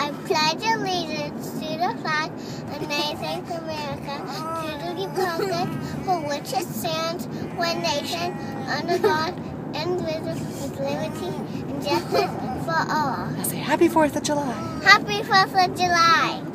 I pledge allegiance to the flag of the United America, to the republic for which it stands, one nation, under God, indivisible, with liberty and justice for all. I say Happy 4th of July. Happy 4th of July!